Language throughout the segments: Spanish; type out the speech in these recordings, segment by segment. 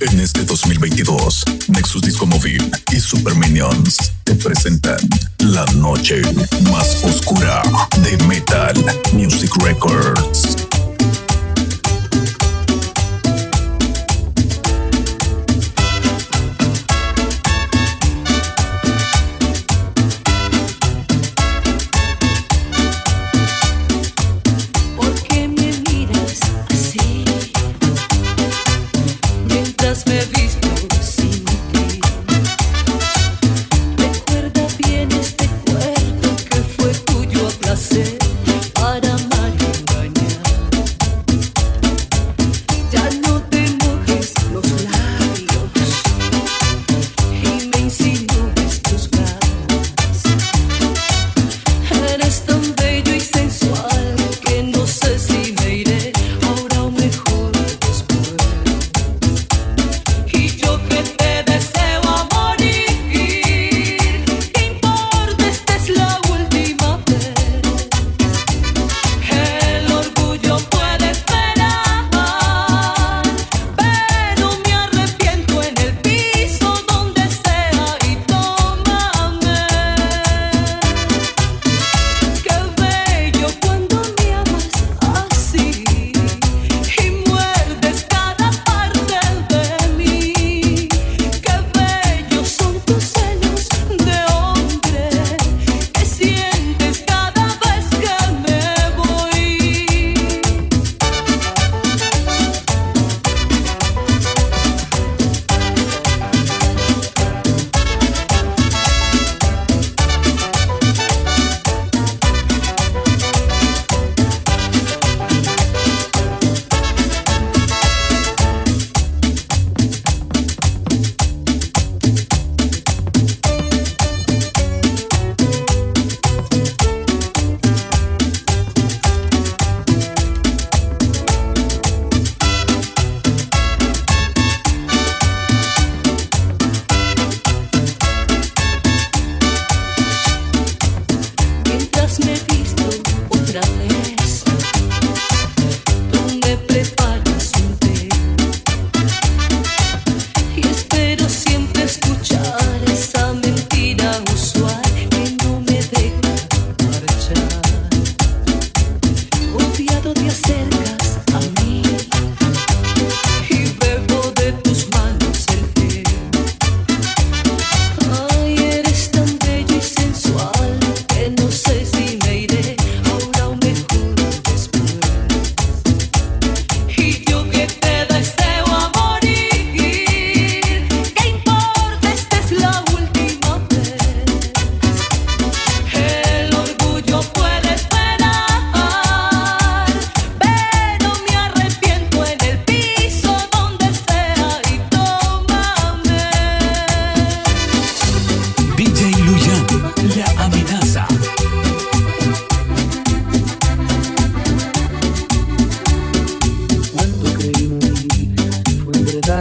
En este 2022, Nexus Disco Móvil y Super Minions te presentan la noche más oscura de Metal Music Records.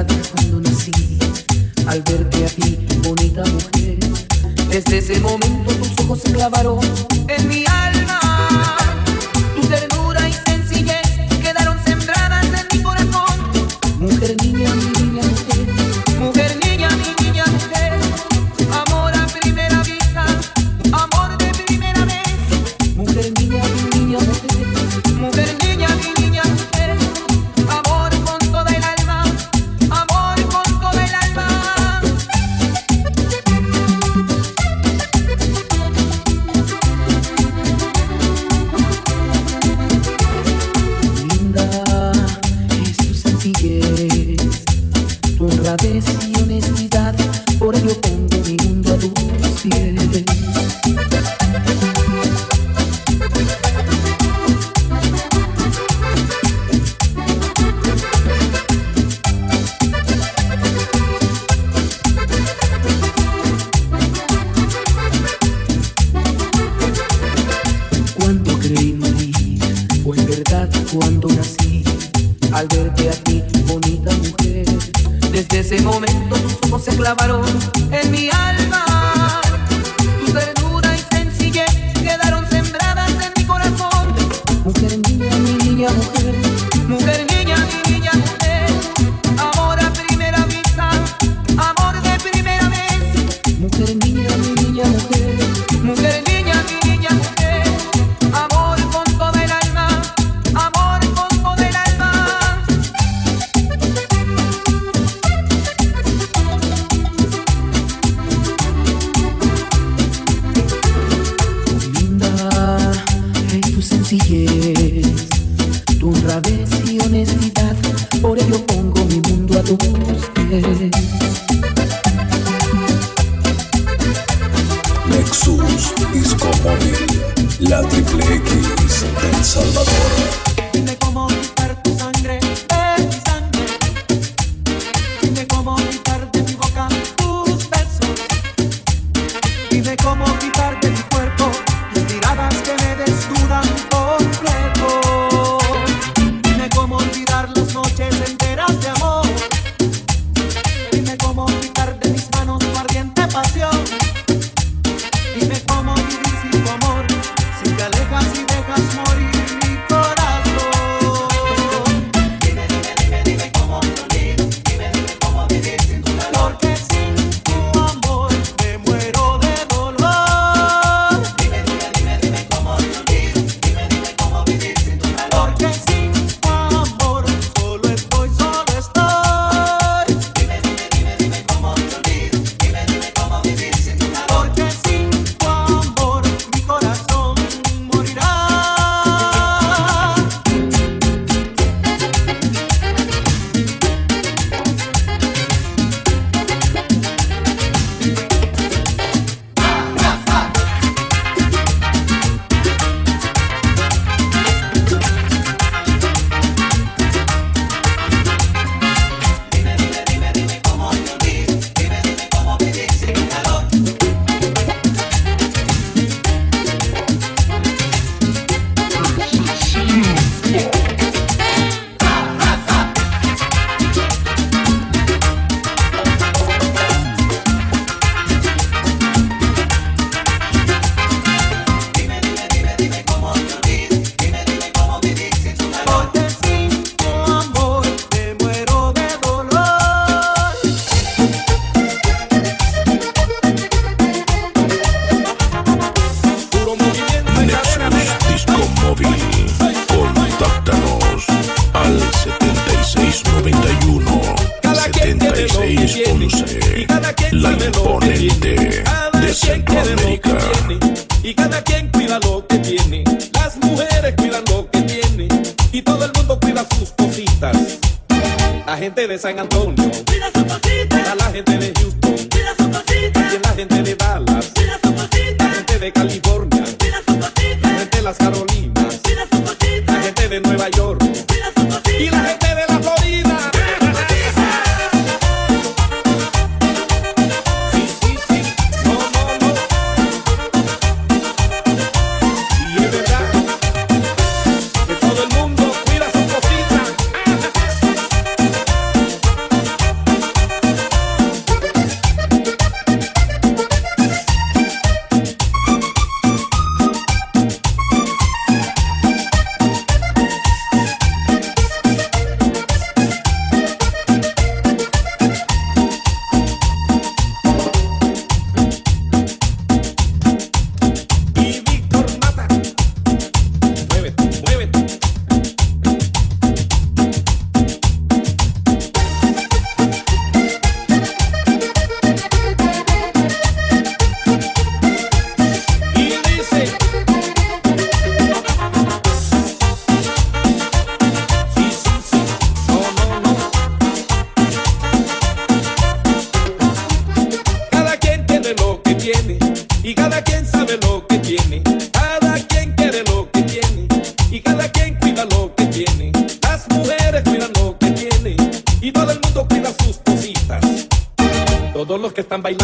Mujer, mujer, niña, niña, mujer, amor a primera vista. Nexus Disco Móvil, la triple X del Salvador. saingan están bailando.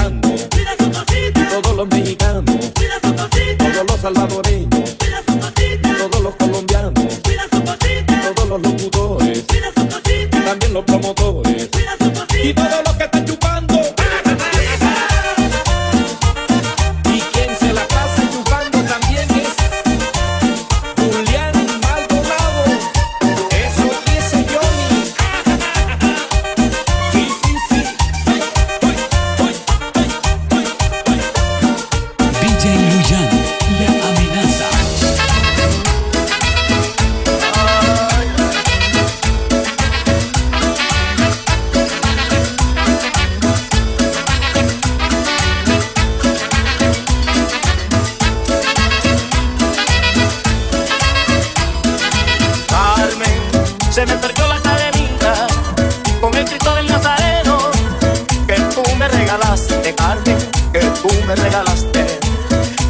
jardín que tú me regalaste,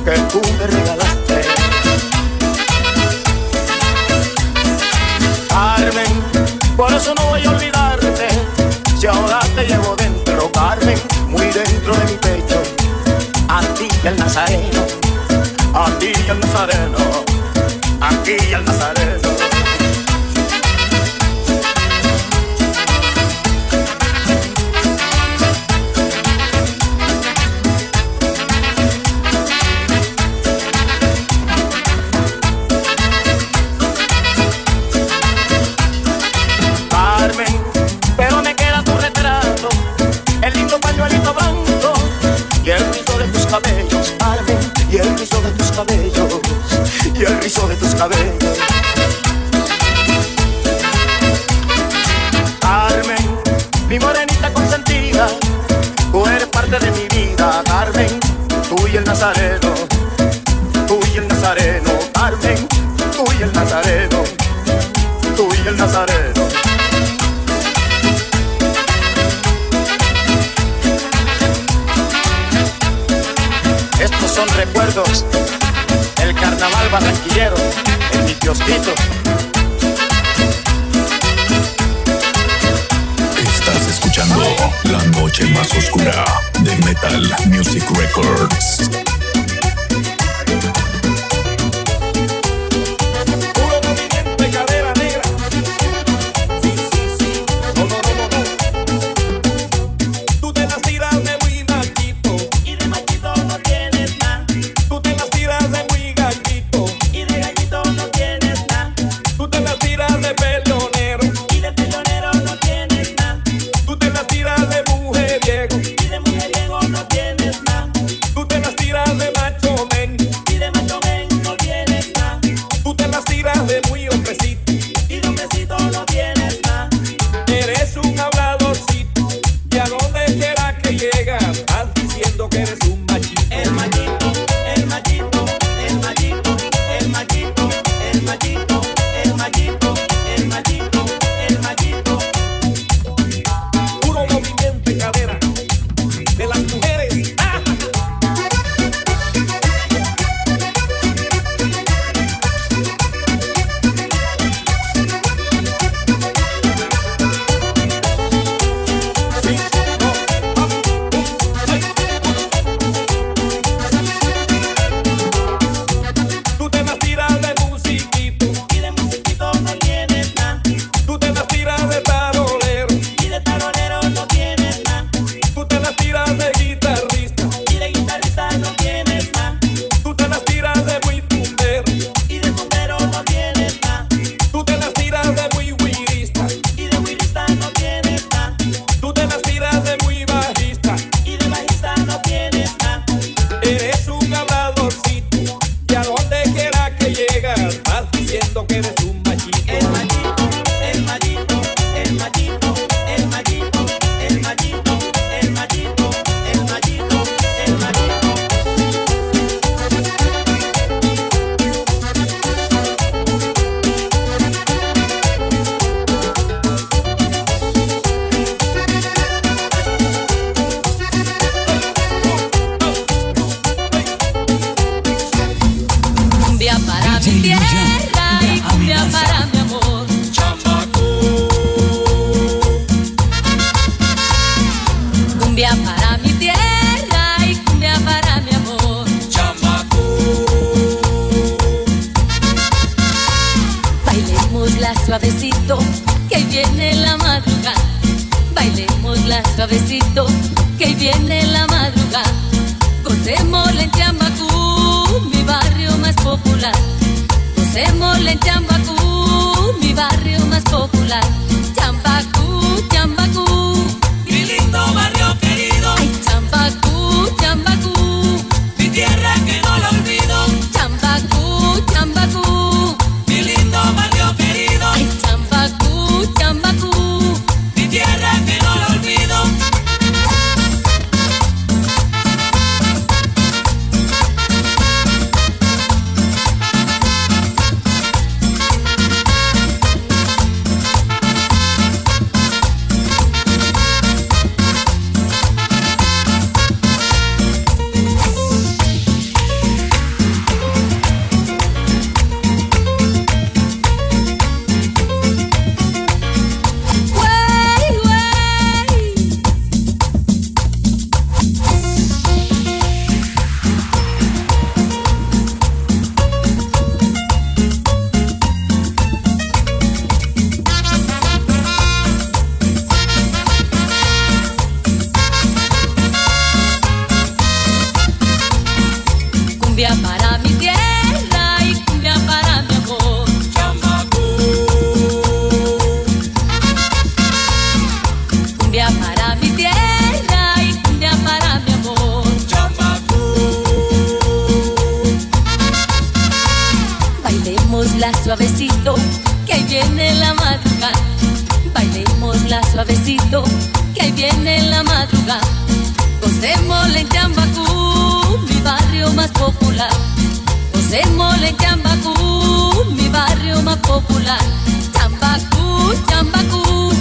que tú me regalaste. Carmen, por eso no voy a olvidarte, si ahora te llevo dentro, Carmen, muy dentro de mi pecho, a ti y al Nazareno, a ti y al Nazareno, a ti y al Nazareno. otra vez. Carmen, mi morenita consentida, tú eres parte de mi vida, Carmen, tú y el nazareno, tú y el nazareno, Carmen, tú y el nazareno, tú y el nazareno. Estos son recuerdos Estás escuchando la noche más oscura de Metal Music Records. Suavecito, que viene la madrugada. Bailémosla suavecito, que viene la madrugada. Gocémosla en Chambacú, mi barrio más popular. Gocémosla en Chambacú, mi barrio más popular. Chambacú, Chambacú, Mi lindo barrio querido, ay Chambacú, Chambacú, mi tierra que no la olvido. Chambacú, Chambacú, Cumbia para mi tierra y cumbia para mi amor. Cumbia para mi tierra y cumbia para mi amor. Bailémosla suavecito, que ahí viene la madrugada. Bailémosla suavecito, que ahí viene la madrugada. Gocémosla en Chambacú, más popular. Gocémosla en Chambacú, mi barrio más popular. Chambacú, Chambacú,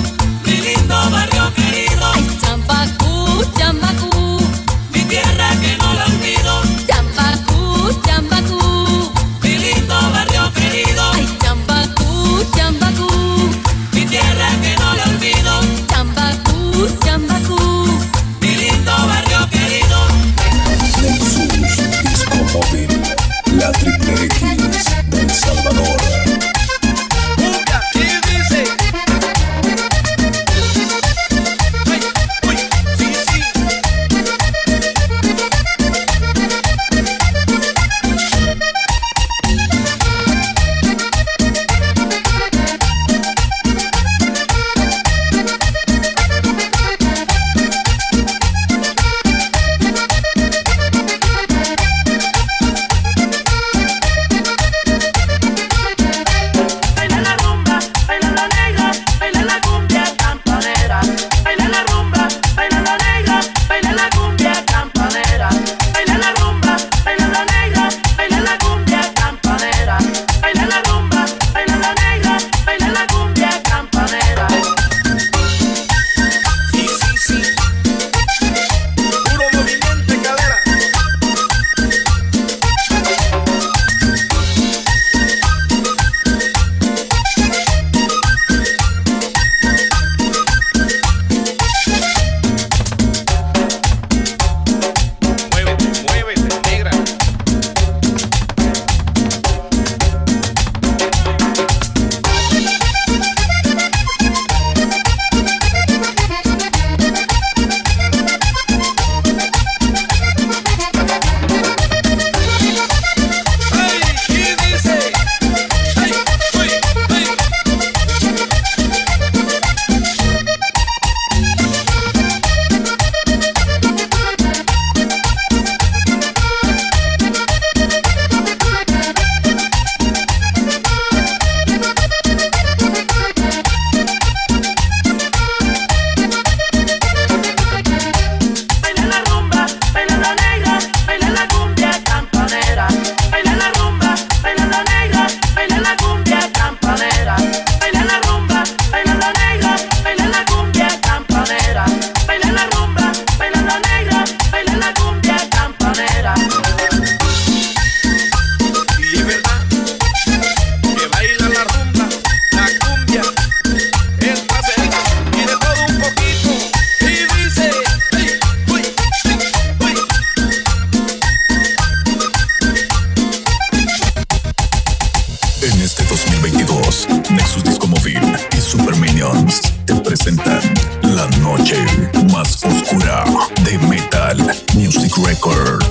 oscura de Metal Music Record.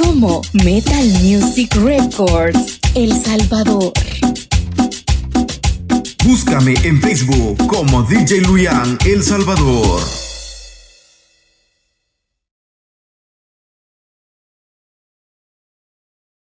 como Metal Music Records, El Salvador. Búscame en Facebook como DJ Luyan El Salvador.